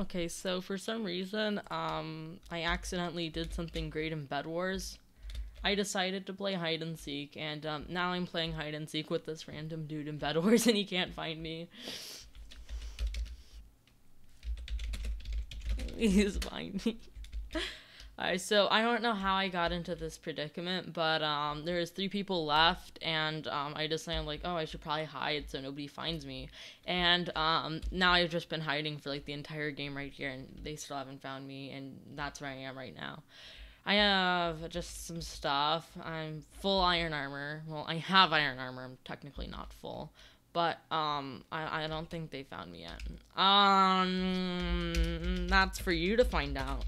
Okay, so for some reason, um, I accidentally did something great in Bed Wars. I decided to play hide and seek, and um, now I'm playing hide and seek with this random dude in Bed Wars, and he can't find me. He's finding me. Alright, so I don't know how I got into this predicament, but um, there's three people left, and um, I decided like, oh, I should probably hide so nobody finds me. And um, now I've just been hiding for like the entire game right here, and they still haven't found me, and that's where I am right now. I have just some stuff. I'm full iron armor. Well, I have iron armor. I'm technically not full, but um, I, I don't think they found me yet. Um, that's for you to find out.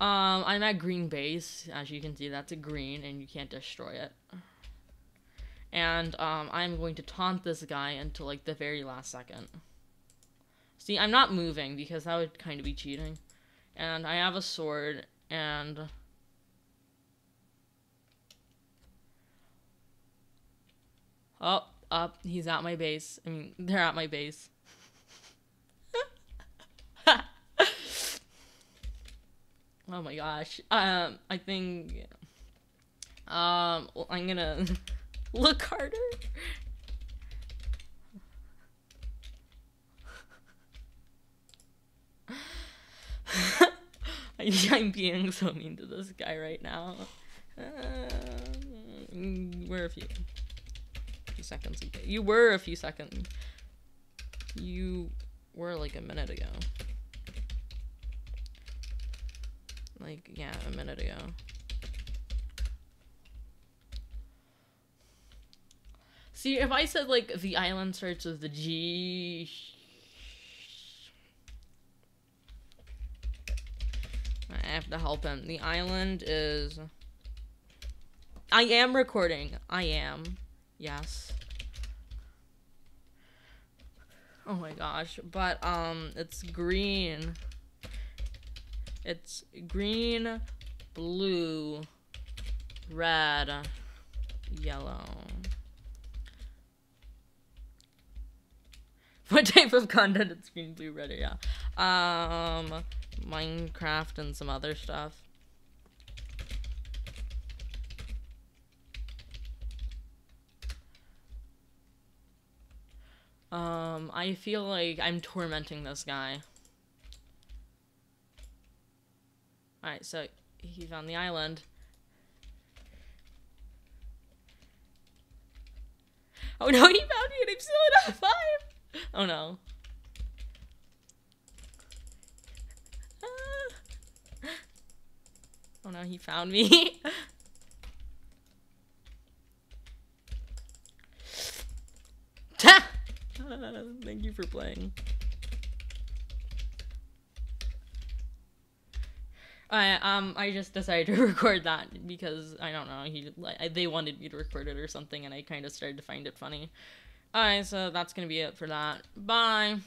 Um, I'm at green base. As you can see, that's a green, and you can't destroy it. And, um, I'm going to taunt this guy until, like, the very last second. See, I'm not moving, because that would kind of be cheating. And I have a sword, and... Oh, up. He's at my base. I mean, they're at my base. Oh my gosh. Um, I think. Um, I'm gonna look harder. I'm being so mean to this guy right now. Uh, we're a few, few seconds ago. You were a few seconds. You were like a minute ago. Like, yeah, a minute ago. See, if I said, like, the island starts with the G... I have to help him. The island is... I am recording. I am. Yes. Oh my gosh. But, um, it's green. It's green, blue, red, yellow. What type of content? It's green, blue, red, yeah. Um, Minecraft and some other stuff. Um, I feel like I'm tormenting this guy. Alright, so he found the island. Oh no, he found me and I'm still at five! Oh no. Ah. Oh no, he found me. Thank you for playing. I um I just decided to record that because I don't know he they wanted me to record it or something and I kind of started to find it funny. Alright, so that's gonna be it for that. Bye.